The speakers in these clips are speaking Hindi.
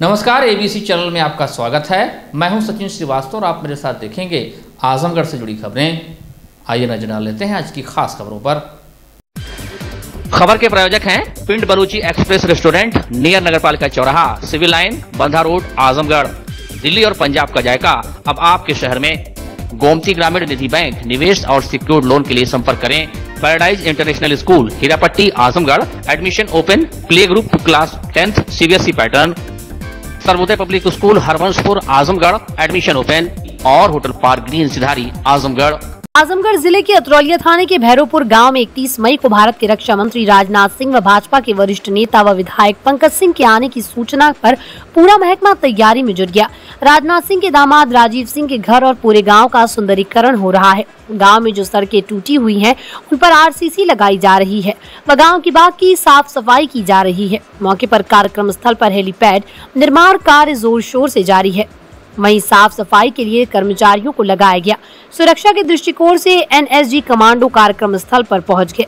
नमस्कार एबीसी चैनल में आपका स्वागत है। मैं हूँ सचिन श्रीवास्तव और आप मेरे साथ देखेंगे आजमगढ़ से जुड़ी खबरें। आइए नज़र डाल लेते हैं आज की खास खबरों पर। खबर के प्रायोजक हैं, Pind Baluchi express restaurant, near Nagar Palika Chauraha, civil line, Bandha road, Azamgarh. Delhi और पंजाब का जायका, अब आपके शहर में। गोमती ग्रामीण निधि बैंक, निवेश और सिक्योर्ड लोन के लिए संपर्क करें। Paradise international school, Hirapatti, Azamgarh. Admission open, play group, class tenth, CBSE pattern. Sarvodaya public school Harvanshpur Azamgarh admission open और hotel park green Sidhari Azamgarh. Azamgarh ज़िले के अतरौलिया थाने के भैरोपुर गाँव में 31 मई को भारत के रक्षा मंत्री राजनाथ सिंह व भाजपा के वरिष्ठ नेता व विधायक पंकज सिंह के आने की सूचना पर पूरा महकमा तैयारी में जुट गया। राजनाथ सिंह के दामाद राजीव सिंह के घर और पूरे गाँव का सुंदरीकरण हो रहा है। गाँव में जो सड़कें टूटी हुई हैं, उन पर आरसीसी लगाई जा रही है व गाँव की बाग की साफ़ सफ़ाई की जा रही है। मौके पर कार्यक्रम स्थल पर हेलीपैड निर्माण कार्य ज़ोर शोर से जारी है। वहीं साफ़ सफ़ाई के लिए कर्मचारियों को लगाया गया। सुरक्षा के दृष्टिकोण से एनएसजी कमांडो कार्यक्रम स्थल पर पहुँच गए।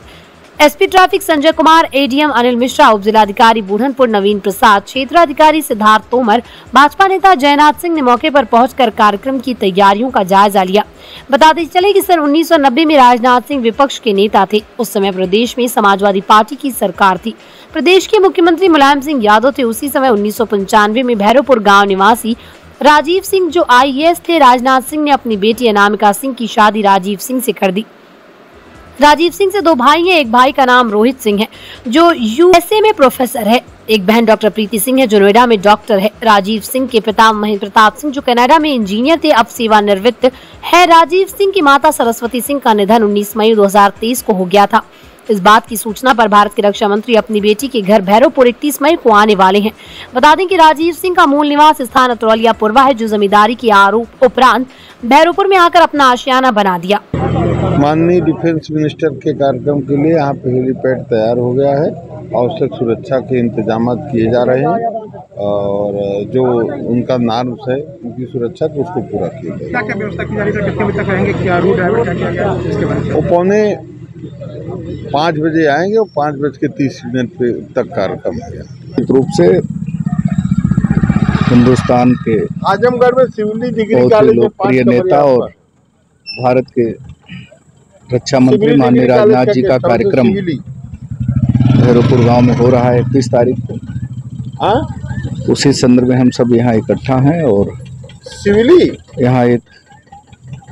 SP traffic Sanjay Kumar, ADM Anil Mishra उप जिलाधिकारी बूढ़नपुर नवीन प्रसाद, क्षेत्राधिकारी सिद्धार्थ तोमर, भाजपा नेता जयनाथ सिंह ने मौके पर पहुंचकर कार्यक्रम की तैयारियों का जायजा लिया। बताते चले कि सन 1990 में राजनाथ सिंह विपक्ष के नेता थे। उस समय प्रदेश में समाजवादी पार्टी की सरकार थी। प्रदेश के मुख्यमंत्री मुलायम सिंह यादव थे। उसी समय उन्नीस सौ पंचानवे में भैरवपुर गाँव निवासी राजीव सिंह, जो आईएएस थे, राजनाथ सिंह ने अपनी बेटी अनामिका सिंह की शादी राजीव सिंह से कर दी। राजीव सिंह से दो भाई हैं, एक भाई का नाम रोहित सिंह है, जो यूएसए में प्रोफेसर है। एक बहन डॉक्टर प्रीति सिंह है, जो नोएडा में डॉक्टर है। राजीव सिंह के पिता महेंद्र प्रताप सिंह, जो कनाडा में इंजीनियर थे, अब सेवानिवृत्त है। राजीव सिंह की माता सरस्वती सिंह का निधन 19 मई 2023 को हो गया था। इस बात की सूचना पर भारत के रक्षा मंत्री अपनी बेटी के घर भैरवपुर इकतीस मई को आने वाले हैं। बता दें कि राजीव सिंह का मूल निवास स्थान अतरौलिया पुरवा है जो जमींदारी के आरोप उपरांत भैरवपुर में आकर अपना आशियाना बना दिया। माननीय डिफेंस मिनिस्टर के कार्यक्रम के लिए यहाँ पे हेलीपैड तैयार हो गया है। आवश्यक सुरक्षा के इंतज़ाम किए जा रहे हैं और जो उनका नार्म्स है उनकी सुरक्षा तो उसको पूरा किया क्या क्या व्यवस्था की जा रही है? कितने बजे तक रहेंगे? क्या रूट ड्राइवर क्या किया गया इसके बारे में। वो पौने पाँच बजे आएँगे और पाँच बज के तीस मिनट पे तक कार्यक्रम है। रूप से हिंदुस्तान के आजमगढ़ में सिविली डिग्री कॉलेज लोकप्रिय नेता और भारत के रक्षा मंत्री माननीय राजनाथ जी का कार्यक्रम भैरवपुर गाँव में हो रहा है इकतीस तारीख को। हाँ? उसी संदर्भ में हम सब यहाँ इकट्ठा हैं और सिविली यहाँ एक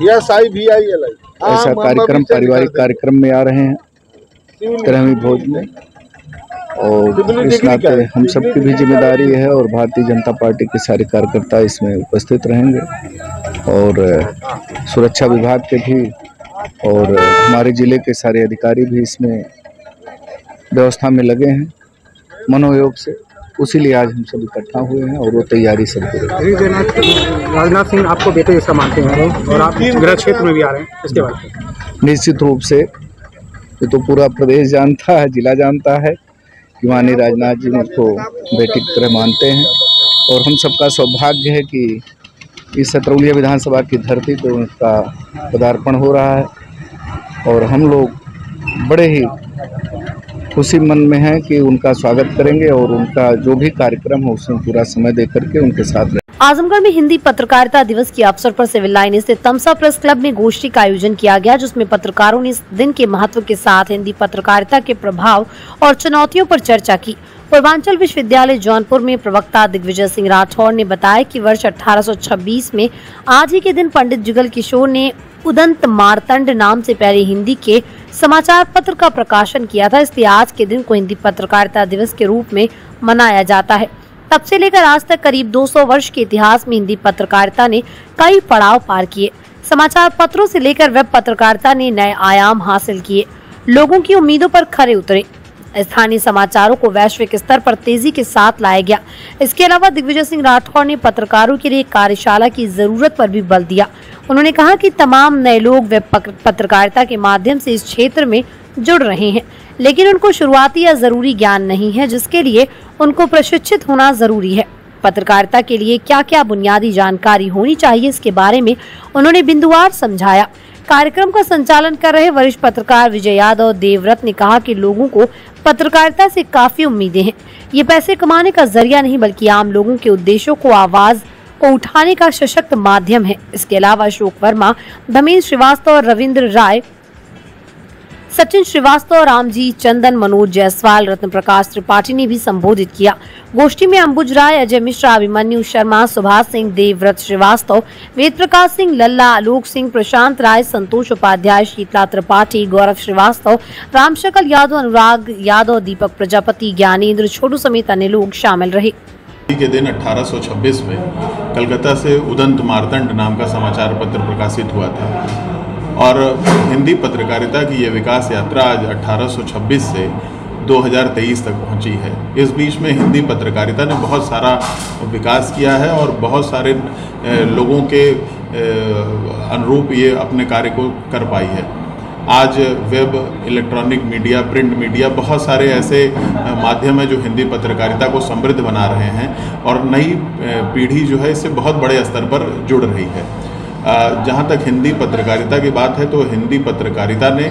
S I V I L I ऐसा कार्यक्रम पारिवारिक कार्यक्रम में आ रहे हैं। तेरहवीं भोज में। और इस नाते हम सबकी भी ज़िम्मेदारी है और भारतीय जनता पार्टी के सारे कार्यकर्ता इसमें उपस्थित रहेंगे। और सुरक्षा विभाग के भी और हमारे ज़िले के सारे अधिकारी भी इसमें व्यवस्था में लगे हैं मनोयोग से। उसी लिए आज हम सब इकट्ठा हुए हैं और वो तैयारी सब पूरी राजनाथ सिंह आपको बेटे जैसा मानते हैं और आप गृह क्षेत्र में भी आ रहे हैं इसके में। निश्चित रूप से ये तो पूरा प्रदेश जानता है जिला जानता है कि माननीय राजनाथ जी मुझको बेटी की तरह मानते हैं। और हम सबका सौभाग्य है कि इस सतरौलिया विधानसभा की धरती पर उनका पदार्पण हो रहा है। और हम लोग बड़े ही खुशी मन में है कि उनका स्वागत करेंगे और उनका जो भी कार्यक्रम हो उसमें पूरा समय दे करके उनके साथ आजमगढ़ में हिंदी पत्रकारिता दिवस के अवसर पर सिविल लाइन स्थित तमसा प्रेस क्लब में गोष्ठी का आयोजन किया गया, जिसमें पत्रकारों ने इस दिन के महत्व के साथ हिंदी पत्रकारिता के प्रभाव और चुनौतियों पर चर्चा की। पूर्वांचल विश्वविद्यालय जौनपुर में प्रवक्ता दिग्विजय सिंह राठौर ने बताया कि वर्ष 1826 में आज ही के दिन पंडित जुगल किशोर ने उदंत मारतंड नाम से पहले हिंदी के समाचार पत्र का प्रकाशन किया था। इसलिए आज के दिन को हिंदी पत्रकारिता दिवस के रूप में मनाया जाता है। तब से लेकर आज तक करीब 200 वर्ष के इतिहास में हिंदी पत्रकारिता ने कई पड़ाव पार किए। समाचार पत्रों से लेकर वेब पत्रकारिता ने नए आयाम हासिल किए। लोगों की उम्मीदों पर खरे उतरे। स्थानीय समाचारों को वैश्विक स्तर पर तेज़ी के साथ लाया गया। इसके अलावा दिग्विजय सिंह राठौर ने पत्रकारों के लिए कार्यशाला की ज़रूरत पर भी बल दिया। उन्होंने कहा कि तमाम नए लोग पक- पत्रकारिता के माध्यम से इस क्षेत्र में जुड़ रहे हैं, लेकिन उनको शुरुआती या ज़रूरी ज्ञान नहीं है, जिसके लिए उनको प्रशिक्षित होना ज़रूरी है। पत्रकारिता के लिए क्या क्या बुनियादी जानकारी होनी चाहिए, इसके बारे में उन्होंने बिंदुवार समझाया। कार्यक्रम का संचालन कर रहे वरिष्ठ पत्रकार विजय यादव देवव्रत ने कहा कि लोगों को पत्रकारिता से काफ़ी उम्मीदें हैं। ये पैसे कमाने का ज़रिया नहीं, बल्कि आम लोगों के उद्देश्यों को आवाज़ को उठाने का सशक्त माध्यम है। इसके अलावा अशोक वर्मा, धमेंद्र श्रीवास्तव और रविन्द्र राय सचिन श्रीवास्तव रामजी चंदन, मनोज जायसवाल रत्न प्रकाश त्रिपाठी ने भी संबोधित किया। गोष्ठी में अंबुज राय, अजय मिश्रा, अभिमन्यु शर्मा, सुभाष सिंह, देवव्रत श्रीवास्तव वेद प्रकाश सिंह, लल्ला, आलोक सिंह, प्रशांत राय, संतोष उपाध्याय, शीतला त्रिपाठी, गौरव श्रीवास्तव रामशकल यादव, अनुराग यादव, दीपक प्रजापति, ज्ञानेन्द्र छोटू समेत अन्य लोग शामिल रहे। के दिन 1826 में कलकत्ता से उदंत मारतंड नाम का समाचार पत्र प्रकाशित हुआ था। और हिंदी पत्रकारिता की ये विकास यात्रा आज 1826 से 2023 तक पहुँची है। इस बीच में हिंदी पत्रकारिता ने बहुत सारा विकास किया है और बहुत सारे लोगों के अनुरूप ये अपने कार्य को कर पाई है। आज web, electronic media, print media, बहुत सारे ऐसे माध्यम हैं जो हिंदी पत्रकारिता को समृद्ध बना रहे हैं और नई पीढ़ी जो है इससे बहुत बड़े स्तर पर जुड़ रही है। जहाँ तक हिंदी पत्रकारिता की बात है तो हिंदी पत्रकारिता ने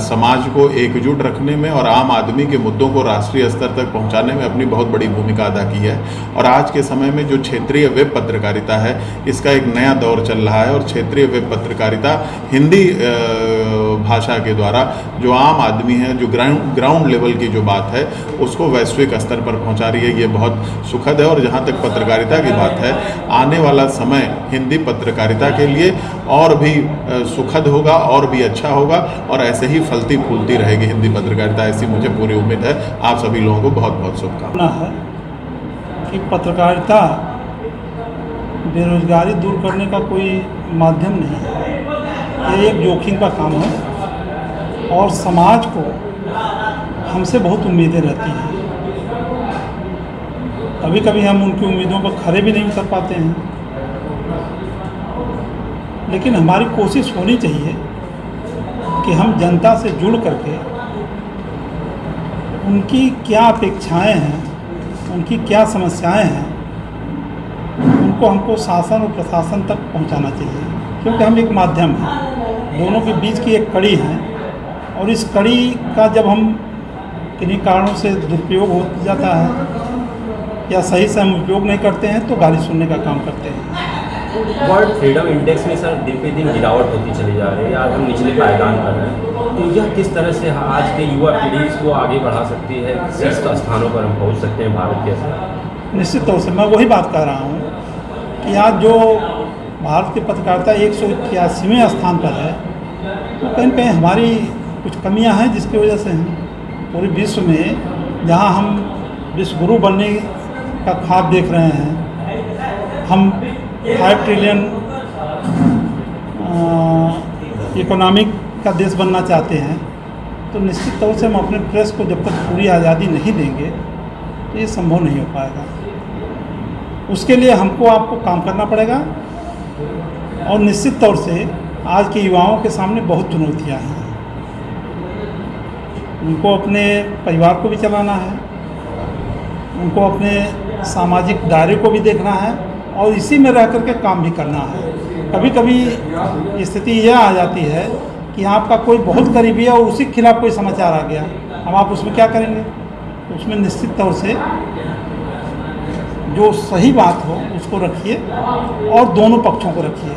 समाज को एकजुट रखने में और आम आदमी के मुद्दों को राष्ट्रीय स्तर तक पहुँचाने में अपनी बहुत बड़ी भूमिका अदा की है। और आज के समय में जो क्षेत्रीय वेब पत्रकारिता है, इसका एक नया दौर चल रहा है और क्षेत्रीय वेब पत्रकारिता हिंदी भाषा के द्वारा जो आम आदमी है, जो ग्राउंड ग्राउंड लेवल की जो बात है, उसको वैश्विक स्तर पर पहुँचा रही है। ये बहुत सुखद है और जहाँ तक पत्रकारिता की बात है, आने वाला समय हिंदी पत्रकारिता के लिए और भी सुखद होगा, और भी अच्छा होगा और ऐसे ही फलती फूलती रहेगी हिंदी पत्रकारिता, ऐसी मुझे पूरी उम्मीद है। आप सभी लोगों को बहुत बहुत शुभकामना है कि पत्रकारिता बेरोजगारी दूर करने का कोई माध्यम नहीं है। ये एक जोखिम का काम है और समाज को हमसे बहुत उम्मीदें रहती हैं। कभी कभी हम उनकी उम्मीदों पर खड़े भी नहीं उतर पाते हैं। लेकिन हमारी कोशिश होनी चाहिए कि हम जनता से जुड़ करके उनकी क्या अपेक्षाएँ हैं, उनकी क्या समस्याएँ हैं, उनको हमको शासन और प्रशासन तक पहुंचाना चाहिए। क्योंकि हम एक माध्यम हैं। दोनों के बीच की एक कड़ी है और इस कड़ी का जब हम किन्हीं कारणों से दुरुपयोग हो जाता है या सही से हम उपयोग नहीं करते हैं तो गाली सुनने का काम करते हैं। वर्ल्ड फ्रीडम इंडेक्स में सर दिन पे दिन गिरावट होती चली जा रही है आज हम निचले पायदान रहे हैं। तो यह किस तरह से आज के युवा पीढ़ी इसको आगे बढ़ा सकती है? शीर्ष स्थानों पर हम पहुँच सकते हैं भारत के निश्चित तौर से मैं वही बात कर रहा हूँ कि आज जो भारत की पत्रकारिता एक सौ इक्यासीवें स्थान पर है। तो कहीं कहीं हमारी कुछ कमियाँ हैं जिसकी वजह से हैं पूरे विश्व में जहाँ हम विश्व गुरु बनने का ख्वाब देख रहे हैं, हम फाइव ट्रिलियन इकोनॉमिक का देश बनना चाहते हैं तो निश्चित तौर से हम अपने प्रेस को जब तक पूरी आज़ादी नहीं देंगे तो ये संभव नहीं हो पाएगा। उसके लिए हमको आपको काम करना पड़ेगा। और निश्चित तौर से आज के युवाओं के सामने बहुत चुनौतियाँ हैं। उनको अपने परिवार को भी चलाना है, उनको अपने सामाजिक दायरे को भी देखना है और इसी में रह करके काम भी करना है। कभी कभी स्थिति यह आ जाती है कि आपका कोई बहुत करीबी है और उसी के खिलाफ कोई समाचार आ गया, हम आप उसमें क्या करेंगे? तो उसमें निश्चित तौर से जो सही बात हो, उसको रखिए और दोनों पक्षों को रखिए।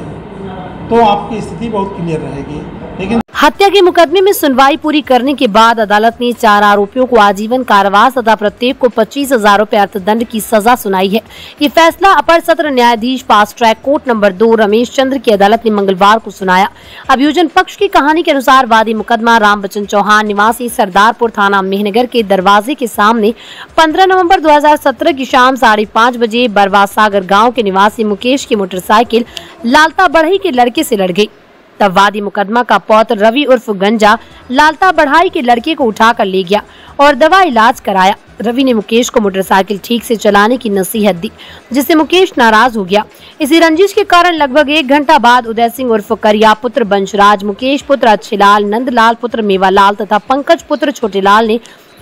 तो आपकी स्थिति बहुत क्लियर रहेगी। लेकिन हत्या के मुकदमे में सुनवाई पूरी करने के बाद अदालत ने चार आरोपियों को आजीवन कारावास तथा प्रत्येक को पच्चीस हज़ार रूपए अर्थदंड की सजा सुनाई है। ये फैसला अपर सत्र न्यायाधीश फास्ट ट्रैक कोर्ट नंबर दो रमेश चंद्र की अदालत ने मंगलवार को सुनाया। अभियोजन पक्ष की कहानी के अनुसार वादी मुकदमा राम चौहान निवासी सरदारपुर थाना मेहनगर के दरवाजे के सामने पंद्रह नवंबर दो हज़ार सत्रह की शाम साढ़े बजे बरवा सागर गाँव के निवासी मुकेश की मोटरसाइकिल लालता बढ़ई के लड़के ऐसी लड़ गई तब वादी मुकदमा का पौत्र रवि उर्फ़ गंजा लालता बढ़ाई के लड़के को उठाकर ले गया और दवा इलाज कराया। रवि ने मुकेश को मोटरसाइकिल ठीक से चलाने की नसीहत दी, जिससे मुकेश नाराज़ हो गया। इसी रंजिश के कारण लगभग एक घंटा बाद उदय सिंह उर्फ़ करिया पुत्र बंशराज, मुकेश पुत्र अच्छेलाल, नंदलाल पुत्र मेवालाल तथा पंकज पुत्र छोटेलाल ने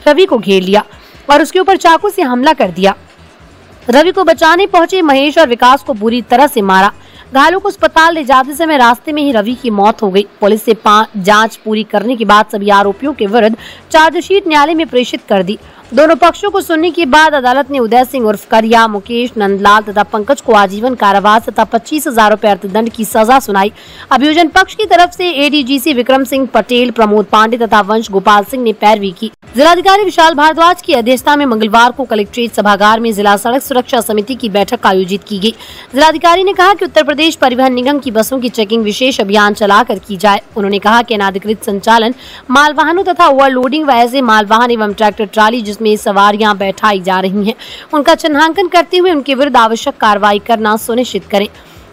रवि को घेर लिया और उसके ऊपर चाकू से हमला कर दिया। रवि को बचाने पहुँचे महेश और विकास को बुरी तरह से मारा। घायलों को अस्पताल ले जाते समय रास्ते में ही रवि की मौत हो गई। पुलिस से जाँच पूरी करने के बाद सभी आरोपियों के विरुद्ध चार्जशीट न्यायालय में प्रेषित कर दी। दोनों पक्षों को सुनने के बाद अदालत ने उदय सिंह उर्फ़ करिया, मुकेश, नंदलाल तथा पंकज को आजीवन कारावास तथा पच्चीस हज़ार रूपए अर्थदंड की सजा सुनाई। अभियोजन पक्ष की तरफ़ से एडीजीसी विक्रम सिंह पटेल, प्रमोद पांडे तथा वंश गोपाल सिंह ने पैरवी की। जिलाधिकारी विशाल भारद्वाज की अध्यक्षता में मंगलवार को कलेक्ट्रेट सभागार में जिला सड़क सुरक्षा समिति की बैठक आयोजित की गई जिलाधिकारी ने कहा की उत्तर प्रदेश परिवहन निगम की बसों की चेकिंग विशेष अभियान चलाकर की जाए। उन्होंने कहा की अनाधिकृत संचालन माल वाहनों तथा ओवरलोडिंग व ऐसे माल वाहन एवं ट्रैक्टर ट्राली जिसमें सवारियाँ बैठाई जा रही हैं। उनका चिन्हांकन करते हुए उनके विरुद्ध आवश्यक कार्रवाई करना सुनिश्चित करें।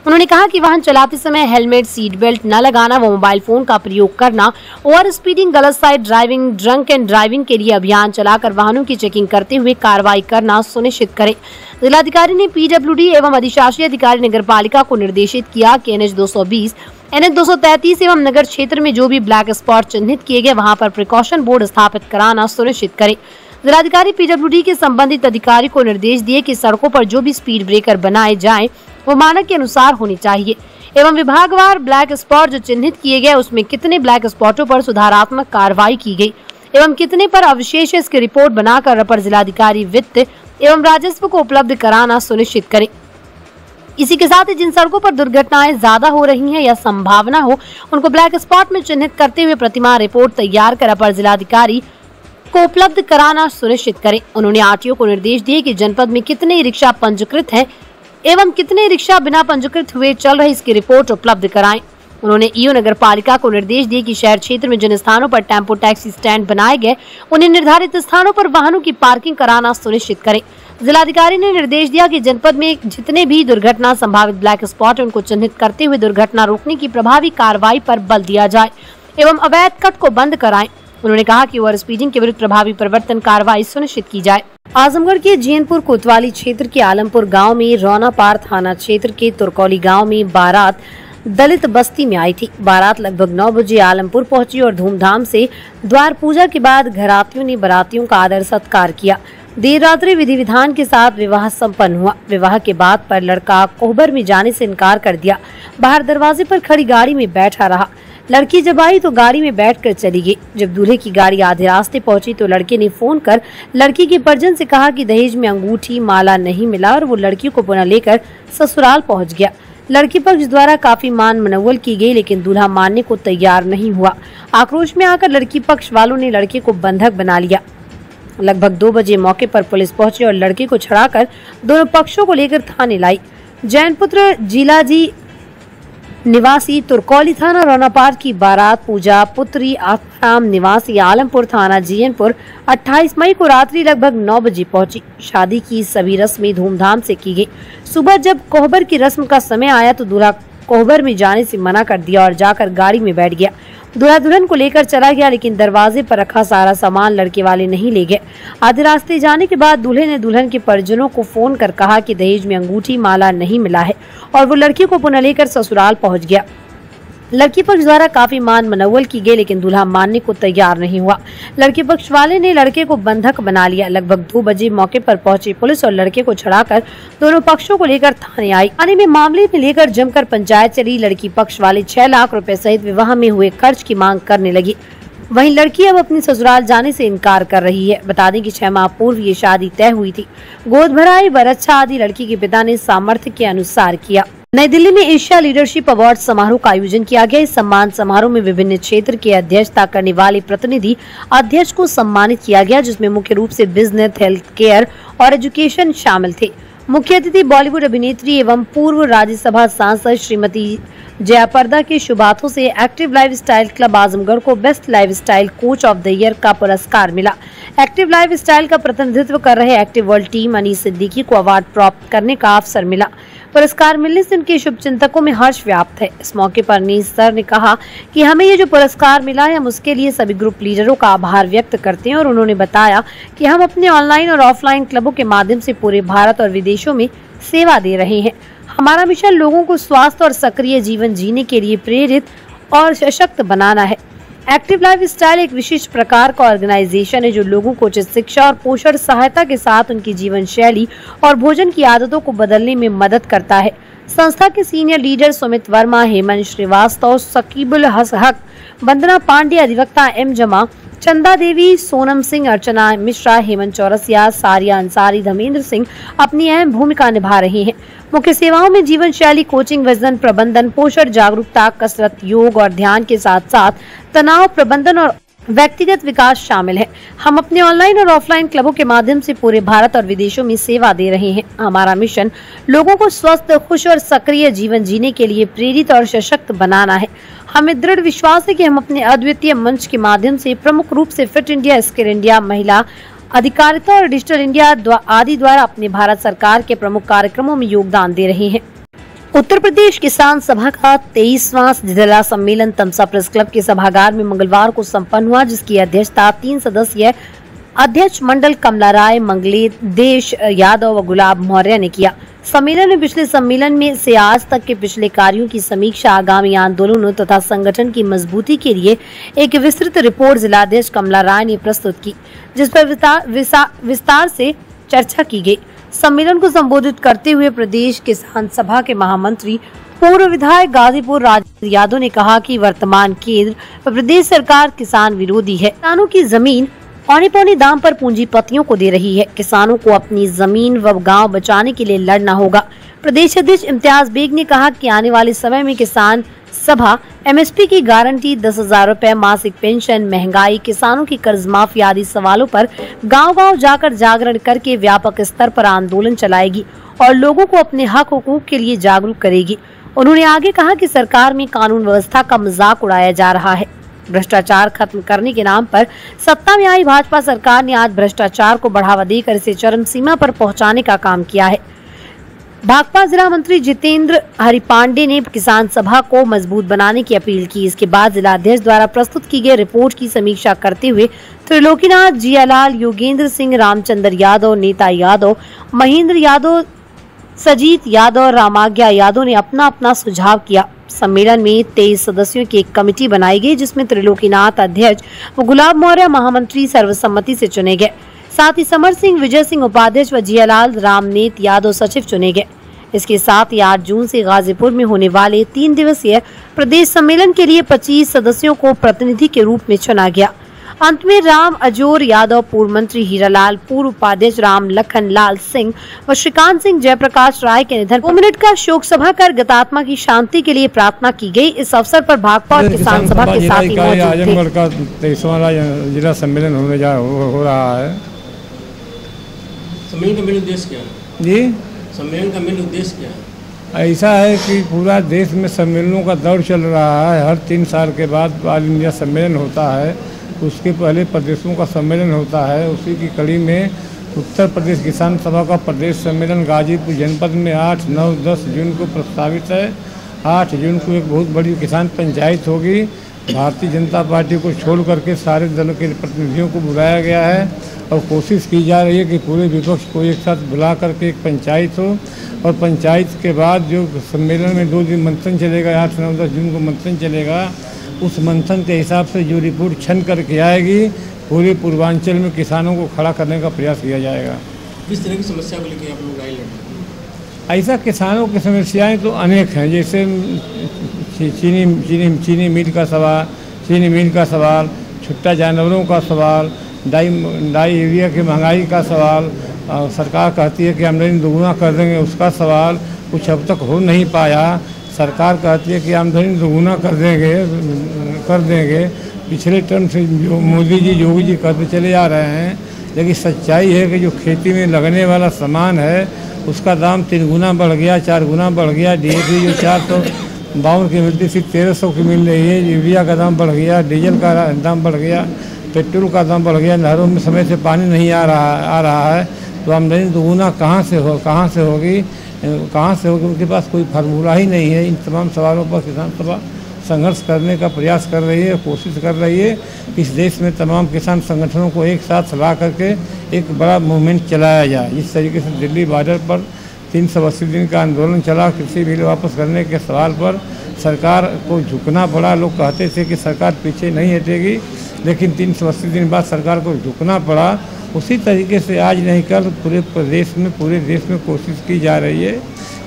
उन्होंने कहा कि वाहन चलाते समय हेलमेट सीट बेल्ट न लगाना व मोबाइल फ़ोन का प्रयोग करना, ओवर स्पीडिंग, गलत side driving, drunk and driving के लिए अभियान चलाकर वाहनों की चेकिंग करते हुए कार्रवाई करना सुनिश्चित करें। जिलाधिकारी ने पीडब्ल्यूडी एवं अधिशासी अधिकारी नगर पालिका को निर्देशित किया की कि एनएच 220 एनएच 233 एवं नगर क्षेत्र में जो भी ब्लैक स्पॉट चिन्हित किए गए, वहाँ पर प्रिकॉशन बोर्ड स्थापित कराना सुनिश्चित करें। जिलाधिकारी पीडब्ल्यूडी के संबंधित अधिकारी को निर्देश दिए कि सड़कों पर जो भी स्पीड ब्रेकर बनाए जाएँ, वो मानक के अनुसार होनी चाहिए। एवं विभागवार ब्लैक स्पॉट जो चिन्हित किए गए, उसमें कितने ब्लैक स्पॉटों पर सुधारात्मक कार्रवाई की गई, एवं कितने पर अवशेष इसकी रिपोर्ट बनाकर अपर जिलाधिकारी वित्त एवं राजस्व को उपलब्ध कराना सुनिश्चित करें। इसी के साथ ही जिन सड़कों पर दुर्घटनाएँ ज़्यादा हो रही हैं या संभावना हो, उनको ब्लैक स्पॉट में चिन्हित करते हुए प्रतिमा रिपोर्ट तैयार कर अपर जिलाधिकारी को उपलब्ध कराना सुनिश्चित करें। उन्होंने आरटीओ को निर्देश दिए कि जनपद में कितने रिक्शा पंजीकृत हैं एवं कितने रिक्शा बिना पंजीकृत हुए चल रहे इसकी रिपोर्ट उपलब्ध कराएँ। उन्होंने ईओ नगर पालिका को निर्देश दिए कि शहर क्षेत्र में जिन स्थानों पर टेंपो टैक्सी स्टैंड बनाए गए, उन्हें निर्धारित स्थानों पर वाहनों की पार्किंग कराना सुनिश्चित करें। जिलाधिकारी ने निर्देश दिया कि जनपद में जितने भी दुर्घटना संभावित ब्लैक स्पॉट उनको चिन्हित करते हुए दुर्घटना रोकने की प्रभावी कार्रवाई पर बल दिया जाए एवं अवैध कट को बंद कराएँ। उन्होंने कहा कि ओवर स्पीडिंग के विरुद्ध प्रभावी परिवर्तन कार्रवाई सुनिश्चित की जाए। आजमगढ़ के जैनपुर कोतवाली क्षेत्र के आलमपुर गाँव में रौना पार थाना क्षेत्र के तुरकौली गाँव में बारात दलित बस्ती में आई थी। बारात लगभग नौ बजे आलमपुर पहुँची और धूमधाम से द्वार पूजा के बाद घरातियों ने बरातियों का आदर सत्कार किया। देर रात्रि विधि विधान के साथ विवाह संपन्न हुआ। विवाह के बाद पर लड़का कोहबर में जाने से इनकार कर दिया। बाहर दरवाजे पर खड़ी गाड़ी में बैठा रहा। लड़की जब आई तो गाड़ी में बैठकर चली गई। जब दूल्हे की गाड़ी आधे रास्ते पहुँची तो लड़के ने फ़ोन कर लड़की के परिजन से कहा कि दहेज में अंगूठी, माला नहीं मिला और वो लड़की को पुनः लेकर ससुराल पहुँच गया। लड़की पक्ष द्वारा काफ़ी मान मनोवल की गई, लेकिन दूल्हा मानने को तैयार नहीं हुआ। आक्रोश में आकर लड़की पक्ष वालों ने लड़के को बंधक बना लिया। लगभग दो बजे मौके पर पुलिस पहुँची और लड़के को छड़ाकर दोनों पक्षों को लेकर थाने लाई। जैनपुत्र जिलाजी निवासी तुरकौली थाना रौनापार की बारात पूजा पुत्री आत्माराम निवासी आलमपुर थाना जीएनपुर 28 मई को रात्रि लगभग 9 बजे पहुँची। शादी की सभी रस्में धूमधाम से की गई। सुबह जब कोहबर की रस्म का समय आया तो दूल्हा कोहबर में जाने से मना कर दिया और जाकर गाड़ी में बैठ गया। दूल्हा दुल्हन को लेकर चला गया, लेकिन दरवाजे पर रखा सारा सामान लड़के वाले नहीं ले गए। आधे रास्ते जाने के बाद दूल्हे ने दुल्हन के परिजनों को फ़ोन कर कहा कि दहेज में अंगूठी माला नहीं मिला है और वो लड़की को पुनः लेकर ससुराल पहुँच गया। लड़की पक्ष द्वारा काफ़ी मान मनोवल की गई, लेकिन दूल्हा मानने को तैयार नहीं हुआ। लड़के पक्ष वाले ने लड़के को बंधक बना लिया। लगभग दो बजे मौके पर पहुँची पुलिस और लड़के को छड़ाकर दोनों पक्षों को लेकर थाने आई। थाने में मामले में लेकर जमकर पंचायत चली। लड़की पक्ष वाले छह लाख रूपए सहित विवाह में हुए खर्च की मांग करने लगी। वहीं लड़की अब अपने ससुराल जाने से इनकार कर रही है। बता दें कि छह माह पूर्व ये शादी तय हुई थी। गोद भराई बरच्छा आदि लड़की के पिता ने सामर्थ्य के अनुसार किया। नई दिल्ली में एशिया लीडरशिप अवार्ड समारोह का आयोजन किया गया। इस सम्मान समारोह में विभिन्न क्षेत्र के अध्यक्षता करने वाले प्रतिनिधि अध्यक्ष को सम्मानित किया गया, जिसमें मुख्य रूप से बिज़नेस हेल्थ केयर और एजुकेशन शामिल थे। मुख्य अतिथि बॉलीवुड अभिनेत्री एवं पूर्व राज्यसभा सांसद श्रीमती जयापर्दा के शुभ हाथों से active life style club Azamgarh को best life style coach of the year का पुरस्कार मिला। एक्टिव लाइफ स्टाइल का प्रतिनिधित्व कर रहे active world team Anis Siddiqui को अवार्ड प्राप्त करने का अवसर मिला। पुरस्कार मिलने से उनके शुभ चिंतकों में हर्ष व्याप्त है। इस मौके पर अनीस सर ने कहा कि हमें ये जो पुरस्कार मिला है, हम उसके लिए सभी ग्रुप लीडरों का आभार व्यक्त करते हैं और उन्होंने बताया कि हम अपने ऑनलाइन और ऑफलाइन क्लबों के माध्यम से पूरे भारत और विदेशों में सेवा दे रहे हैं। हमारा मिशन लोगों को स्वास्थ्य और सक्रिय जीवन जीने के लिए प्रेरित और सशक्त बनाना है। एक्टिव लाइफ स्टाइल एक विशिष्ट प्रकार का ऑर्गेनाइजेशन है जो लोगों को उचित शिक्षा और पोषण सहायता के साथ उनकी जीवन शैली और भोजन की आदतों को बदलने में मदद करता है। संस्था के सीनियर लीडर सुमित वर्मा, हेमंत श्रीवास्तव, सकीबुल हक वंदना पांडे अधिवक्ता एम जमा, चंदा देवी, सोनम सिंह, अर्चना मिश्रा, हेमंत चौरसिया, सारिया अंसारी धर्मेंद्र सिंह अपनी अहम भूमिका निभा रहे हैं। मुख्य सेवाओं में जीवन शैली, कोचिंग, वज़न, प्रबंधन, पोषण, जागरूकता, कसरत, योग और ध्यान के साथ साथ तनाव, प्रबंधन और व्यक्तिगत विकास शामिल है। हम अपने ऑनलाइन और ऑफलाइन क्लबों के माध्यम से पूरे भारत और विदेशों में सेवा दे रहे हैं। हमारा मिशन, लोगों को स्वस्थ, खुश और सक्रिय जीवन जीने के लिए प्रेरित और सशक्त बनाना है। हमें दृढ़ विश्वास है कि हम अपने अद्वितीय मंच के माध्यम से प्रमुख रूप से फिट इंडिया, स्किल इंडिया, महिला अधिकारिता और डिजिटल इंडिया आदि द्वारा अपने भारत सरकार के प्रमुख कार्यक्रमों में योगदान दे रहे हैं। उत्तर प्रदेश किसान सभा का तेईसवां जिला सम्मेलन तमसा प्रेस क्लब के सभागार में मंगलवार को संपन्न हुआ, जिसकी अध्यक्षता तीन सदस्यीय अध्यक्ष मंडल कमला राय मंगले देश यादव व गुलाब मौर्य ने किया। सम्मेलन में पिछले सम्मेलन में से आज तक के पिछले कार्यों की समीक्षा आगामी आंदोलनों तथा संगठन की मजबूती के लिए एक विस्तृत रिपोर्ट जिलाध्यक्ष कमला राय ने प्रस्तुत की जिस पर विस्तार, से चर्चा की गई। सम्मेलन को संबोधित करते हुए प्रदेश किसान सभा के महामंत्री पूर्व विधायक गाजीपुर राज यादव ने कहा कि वर्तमान केंद्र व प्रदेश सरकार किसान विरोधी है। किसानों की ज़मीन पौने पौने दाम पर पूंजीपतियों को दे रही है। किसानों को अपनी ज़मीन व गाँव बचाने के लिए लड़ना होगा। प्रदेश अध्यक्ष इम्तियाज़ बेग ने कहा कि आने वाले समय में किसान सभा एमएसपी की गारंटी, दस हज़ार रूपए मासिक पेंशन, महँगाई, किसानों की कर्ज माफ़ी आदि सवालों पर गांव-गांव जाकर जागरण करके व्यापक स्तर पर आंदोलन चलाएगी और लोगों को अपने हक हकूक के लिए जागरूक करेगी। उन्होंने आगे कहा कि सरकार में कानून व्यवस्था का मज़ाक उड़ाया जा रहा है। भ्रष्टाचार खत्म करने के नाम पर सत्ता में आई भाजपा सरकार ने आज भ्रष्टाचार को बढ़ावा देकर इसे चरम सीमा पर पहुँचाने का काम किया है। भाकपा जिला मंत्री जितेंद्र हरिपांडे ने किसान सभा को मज़बूत बनाने की अपील की। इसके बाद जिला अध्यक्ष द्वारा प्रस्तुत की गई रिपोर्ट की समीक्षा करते हुए त्रिलोकीनाथ, जियालाल, योगेंद्र सिंह, रामचंद्र यादव, नेता यादव, महेंद्र यादव सजीत यादव और रामाज्ञा यादव ने अपना अपना सुझाव किया। सम्मेलन में तेईस सदस्यों की एक कमेटी बनाई गई, जिसमें त्रिलोकीनाथ अध्यक्ष व गुलाब मौर्य महामंत्री सर्वसम्मति से चुने गए। साथ ही समर सिंह, विजय सिंह उपाध्यक्ष व जियालाल रामनेत यादव सचिव चुने गए। इसके साथ ही आठ जून से गाजीपुर में होने वाले तीन दिवसीय प्रदेश सम्मेलन के लिए 25 सदस्यों को प्रतिनिधि के रूप में चुना गया। अंत में राम अजोर यादव पूर्व मंत्री हीरालाल पूर्व उपाध्यक्ष राम लखन लाल सिंह व श्रीकांत सिंह जयप्रकाश राय के निधन दो मिनट का शोक सभा कर गतात्मा की शांति के लिए प्रार्थना की गई। इस अवसर पर भाजपा और किसान सभा के साथ आजमगढ़ का तेईसवा जिला सम्मेलन होने जा हो रहा है। सम्मेलन का मेन उद्देश्य क्या है? जी? सम्मेलन का मेन उद्देश्य क्या है? ऐसा है कि पूरा देश में सम्मेलनों का दौर चल रहा है। हर तीन साल के बाद ऑल इंडिया सम्मेलन होता है। उसके पहले प्रदेशों का सम्मेलन होता है, उसी की कड़ी में उत्तर प्रदेश किसान सभा का प्रदेश सम्मेलन गाजीपुर जनपद में आठ, नौ, दस जून को प्रस्तावित है। आठ जून को एक बहुत बड़ी किसान पंचायत होगी। भारतीय जनता पार्टी को छोड़ करके सारे दलों के प्रतिनिधियों को बुलाया गया है और कोशिश की जा रही है कि पूरे विपक्ष को एक साथ बुला करके एक पंचायत हो। और पंचायत के बाद जो सम्मेलन में दो दिन मंथन चलेगा, आठ, नौ, दस जून को मंथन चलेगा उस मंथन के हिसाब से जो रिपोर्ट छन करके आएगी पूरे पूर्वांचल में किसानों को खड़ा करने का प्रयास किया जाएगा। किस तरह की समस्या को लेकर आप लोग राय लड़ ऐसा किसानों की समस्याएँ तो अनेक हैं जैसे चीनी चीनी चीनी मिल का सवाल चीनी मिल का सवाल छुट्टा जानवरों का सवाल डाई डाई यूरिया की महँगाई का सवाल सरकार कहती है कि हम आमदनी दोगुना कर देंगे उसका सवाल कुछ अब तक हो नहीं पाया। सरकार कहती है कि आमदनी दोगुना कर देंगे कर देंगे। पिछले टर्म से जो मोदी जी, योगी जी करते चले जा रहे हैं, लेकिन सच्चाई है कि जो खेती में लगने वाला सामान है, उसका दाम तीन गुना बढ़ गया, चार गुना बढ़ गया। डी जो चार सौ बावन की मिलती थी, तेरह सौ की मिल रही है। यूरिया का दाम बढ़ गया, डीजल का दाम बढ़ गया, पेट्रोल का दाम बढ़ गया। नहरों में समय से पानी नहीं आ रहा आ रहा है। तो आमदनी दोगुना कहाँ से हो, कहाँ से होगी? कहाँ से होगी उनके पास कोई फार्मूला ही नहीं है। इन तमाम सवालों पर किसान सभा संघर्ष करने का प्रयास कर रही है, कोशिश कर रही है इस देश में तमाम किसान संगठनों को एक साथ ला करके एक बड़ा मूवमेंट चलाया जाए। इस तरीके से दिल्ली बॉर्डर पर तीन सौ अस्सी दिन का आंदोलन चला, कृषि बिल वापस करने के सवाल पर सरकार को झुकना पड़ा। लोग कहते थे कि सरकार पीछे नहीं हटेगी, लेकिन तीन सौ अस्सी दिन बाद सरकार को झुकना पड़ा। उसी तरीके से आज नहीं, कल पूरे प्रदेश में, पूरे देश में कोशिश की जा रही है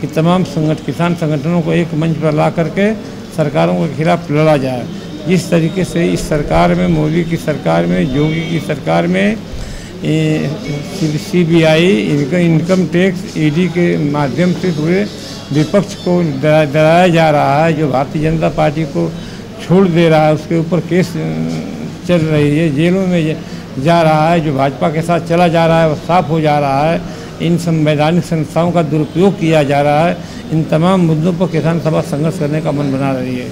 कि तमाम संगठ, किसान संगठनों को एक मंच पर ला करके सरकारों के खिलाफ लड़ा जाए। जिस तरीके से इस सरकार में, मोदी की सरकार में, योगी की सरकार में C B I income income tax, ED के माध्यम से पूरे विपक्ष को डरा, डराया जा रहा है, जो भारतीय जनता पार्टी को छोड़ दे रहा है, उसके ऊपर केस चल रही है, जेलों में जा रहा है, जो भाजपा के साथ चला जा रहा है, वो साफ़ हो जा रहा है। इन संवैधानिक संस्थाओं का दुरुपयोग किया जा रहा है। इन तमाम मुद्दों पर किसान सभा संघर्ष करने का मन बना रही है।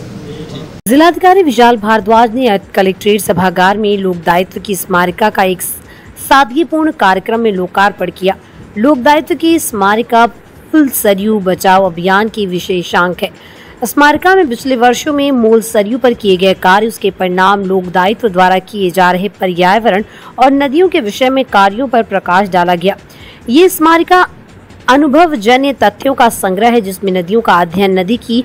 जिलाधिकारी विशाल भारद्वाज ने कलेक्ट्रेट सभागार में लोक दायित्व की स्मारिका का एक सादगीपूर्ण कार्यक्रम में लोकार्पण किया। लोक दायित्व की स्मारिका फुल सरयू बचाओ अभियान की विशेषांक है। स्मारिका में पिछले वर्षों में मूल सरयू पर किए गए कार्य, उसके परिणाम लोक दायित्व द्वारा किए जा रहे पर्यावरण और नदियों के विषय में कार्यों पर प्रकाश डाला गया। ये स्मारिका अनुभव जन्य तथ्यों का संग्रह है, जिसमें नदियों का अध्ययन, नदी की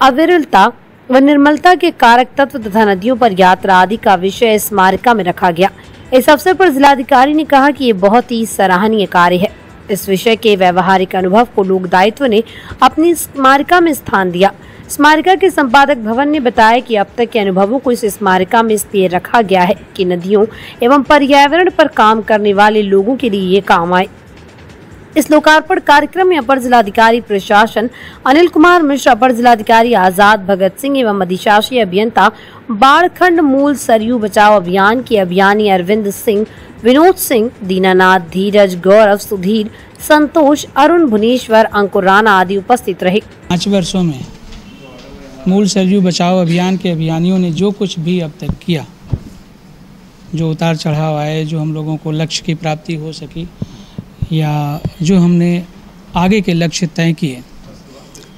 अविरलता व निर्मलता के कारक तत्व तथा नदियों पर यात्रा आदि का विषय स्मारिका में रखा गया। इस अवसर पर जिलाधिकारी ने कहा कि ये बहुत ही सराहनीय कार्य है। इस विषय के व्यवहारिक अनुभव को लोक दायित्व ने अपनी स्मारिका में स्थान दिया। स्मारिका के संपादक भवन ने बताया कि अब तक के अनुभवों को इस स्मारिका में इसलिए रखा गया है कि नदियों एवं पर्यावरण पर काम करने वाले लोगों के लिए ये काम आए। इस लोकार्पण कार्यक्रम में अपर जिलाधिकारी प्रशासन अनिल कुमार मिश्र, अपर जिलाधिकारी आज़ाद भगत सिंह एवं अधिशासी अभियंता बाढ़खंड मूल सरयू बचाओ अभियान के अभियानी अरविंद सिंह, विनोद सिंह, दीनानाथ धीरज, गौरव सुधीर, संतोष, अरुण भुवनेश्वर, अंकुर राणा आदि उपस्थित रहे। पाँच वर्षों में मूल सरयू बचाओ अभियान के अभियानियों ने जो कुछ भी अब तक किया, जो उतार चढ़ाव आए, जो हम लोगों को लक्ष्य की प्राप्ति हो सकी या जो हमने आगे के लक्ष्य तय किए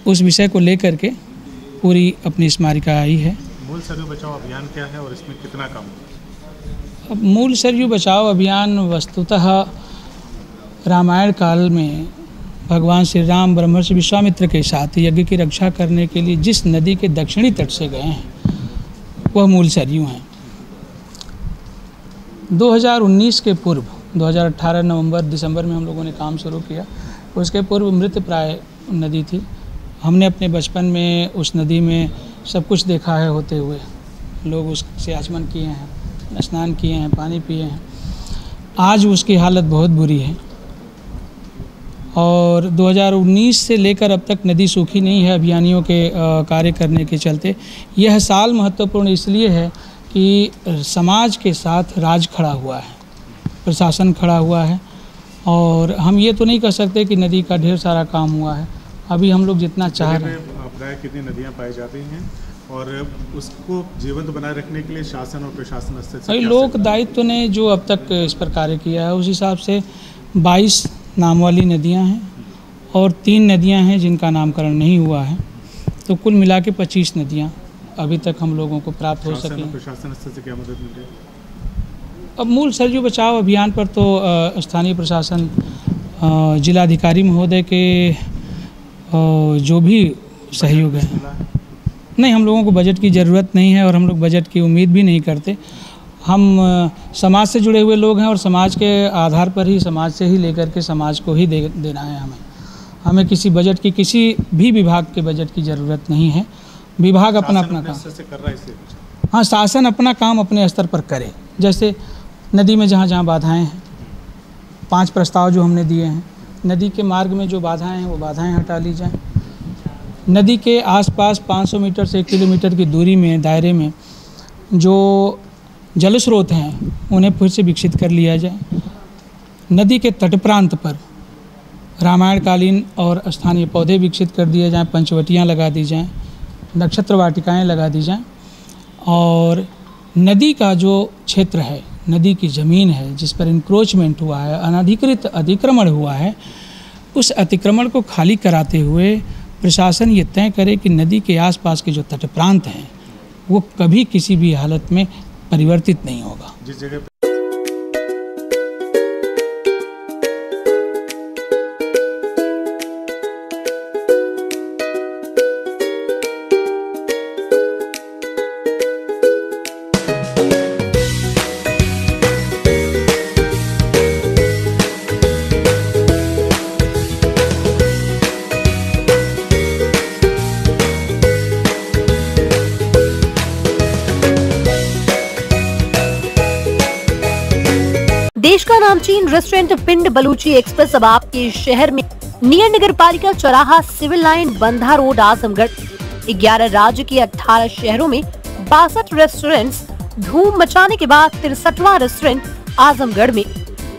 उस विषय को लेकर के पूरी अपनी स्मारिका आई है। मूल सरयू बचाओ अभियान क्या है और इसमें कितना काम अब मूल सरयू बचाओ अभियान वस्तुतः रामायण काल में भगवान श्री राम ब्रह्मर्षि विश्वामित्र के साथ यज्ञ की रक्षा करने के लिए जिस नदी के दक्षिणी तट से गए हैं वह मूल सरयू हैं। 2019 के पूर्व 2018 नवंबर दिसंबर में हम लोगों ने काम शुरू किया। उसके पूर्व मृत प्राय नदी थी। हमने अपने बचपन में उस नदी में सब कुछ देखा है होते हुए। लोग उससे आचमन किए हैं, स्नान किए हैं, पानी पिए हैं। आज उसकी हालत बहुत बुरी है। और 2019 से लेकर अब तक नदी सूखी नहीं है अभियानियों के कार्य करने के चलते। यह साल महत्वपूर्ण इसलिए है कि समाज के साथ राज खड़ा हुआ है। प्रशासन खड़ा हुआ है और हम ये तो नहीं कह सकते कि नदी का ढेर सारा काम हुआ है। अभी हम लोग जितना चाह रहे हैं। प्राय कितनी नदियाँ पाई जाती हैं और उसको जीवंत बनाए रखने के लिए शासन और प्रशासन से लोक दायित्व ने जो अब तक इस पर कार्य किया है उस हिसाब से 22 नाम वाली नदियाँ हैं और तीन नदियाँ हैं जिनका नामकरण नहीं हुआ है। तो कुल मिला के पच्चीस नदियाँ अभी तक हम लोगों को प्राप्त हो सके। प्रशासन स्तर से क्या मदद मिल? रही है अब मूल सरयू बचाव अभियान पर तो स्थानीय प्रशासन जिलाधिकारी महोदय के जो भी सहयोग है। नहीं हम लोगों को बजट की ज़रूरत नहीं है और हम लोग बजट की उम्मीद भी नहीं करते। हम समाज से जुड़े हुए लोग हैं और समाज के आधार पर ही समाज से ही लेकर के समाज को ही दे देना है हमें। हमें किसी बजट की किसी भी विभाग के बजट की ज़रूरत नहीं है। विभाग अपना अपना काम। कर रहा है हाँ शासन अपना काम अपने स्तर पर करे। जैसे नदी में जहाँ जहाँ बाधाएँ हैं, पाँच प्रस्ताव जो हमने दिए हैं, नदी के मार्ग में जो बाधाएँ हैं, वो बाधाएँ हटा ली जाएँ। नदी के आसपास 500 मीटर से एक किलोमीटर की दूरी में, दायरे में जो जल स्रोत हैं, उन्हें फिर से विकसित कर लिया जाए। नदी के तट प्रांत पर रामायणकालीन और स्थानीय पौधे विकसित कर दिए जाएँ, पंचवटियाँ लगा दी जाएँ, नक्षत्र वाटिकाएँ लगा दी जाएँ और नदी का जो क्षेत्र है नदी की ज़मीन है, जिस पर इंक्रोचमेंट हुआ है, अनाधिकृत अतिक्रमण हुआ है, उस अतिक्रमण को खाली कराते हुए प्रशासन ये तय करे कि नदी के आसपास के जो तट प्रांत हैं, वो कभी किसी भी हालत में परिवर्तित नहीं होगा। जिस जगह देश रेस्टोरेंट पिंड बलूची एक्सप्रेस अब आपके शहर में। Near Nagar Palika Chauraha civil line Bandha road, Azamgarh. 11 राज्य के 18 शहरों में बासठ रेस्टोरेंट्स, धूम मचाने के बाद तिरसठवा रेस्टोरेंट आजमगढ़ में।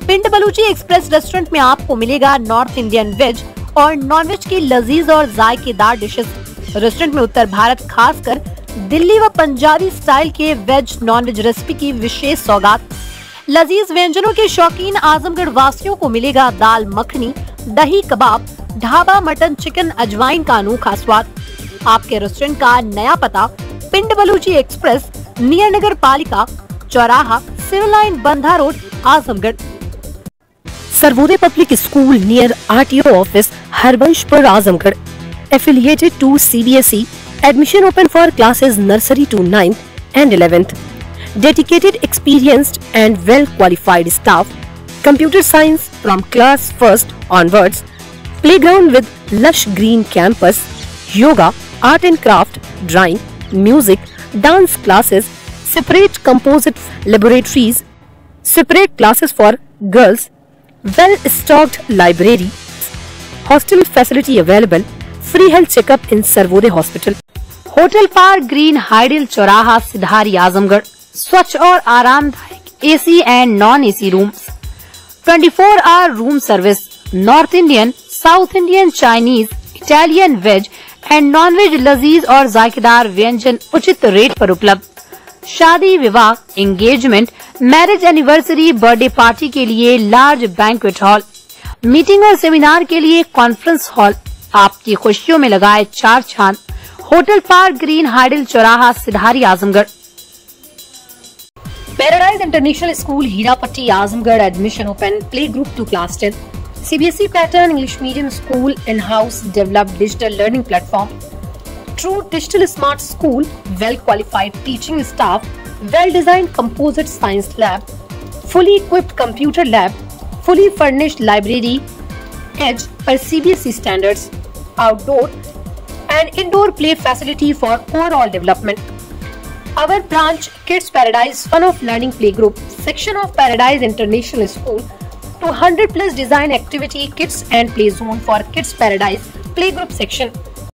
पिंड बलूची एक्सप्रेस रेस्टोरेंट में आपको मिलेगा नॉर्थ इंडियन वेज और नॉन वेज की लजीज और जायकेदार डिशेस। रेस्टोरेंट में उत्तर भारत, खासकर दिल्ली व पंजाबी स्टाइल के वेज नॉन वेज रेसिपी की विशेष सौगात। लजीज व्यंजनों के शौकीन आजमगढ़ वासियों को मिलेगा दाल मखनी, दही कबाब, ढाबा मटन चिकन अजवाइन का अनोखा स्वाद। आपके रेस्टोरेंट का नया पता, पिंड Balochi express, near Nagar Palika, Chauraha, civil line, Bandha road, Azamgarh. Sarvodaya public school near R T O office, Harvanshpur Azamgarh. Affiliated to C B S E admission open for classes nursery to ninth and eleventh dedicated, experienced and well-qualified staff, computer science from class 1st onwards, playground with lush green campus, yoga, art and craft, drawing, music, dance classes, separate composite laboratories, separate classes for girls, well-stocked library, hostel facility available, free health checkup in Sarvodaya Hospital, Hotel Par Green Hydel Choraha, Siddhari, Azamgarh. स्वच्छ और आरामदायक AC and non AC rooms 24 hour room service north Indian south Indian Chinese Italian veg and non veg लजीज और जायकेदार व्यंजन उचित रेट पर उपलब्ध। शादी, विवाह engagement marriage anniversary birthday party के लिए लार्ज बैंक्वेट हॉल मीटिंग और सेमिनार के लिए कॉन्फ्रेंस हॉल आपकी खुशियों में लगाए चार छान, होटल पार्क ग्रीन हाइडल चौराहा, सिधारी Azamgarh. Paradise International School, Hirapatti, Azamgarh. Admission open. Play group to class 10. CBSE pattern English medium school in-house developed digital learning platform. True digital smart school. Well qualified teaching staff. Well designed composite science lab. Fully equipped computer lab. Fully furnished library. Edge per CBSE standards. Outdoor and indoor play facility for overall development. Our branch Kids Paradise Fun of Learning Playgroup section of Paradise International School to 100 plus design activity kits and play zone for Kids Paradise Playgroup section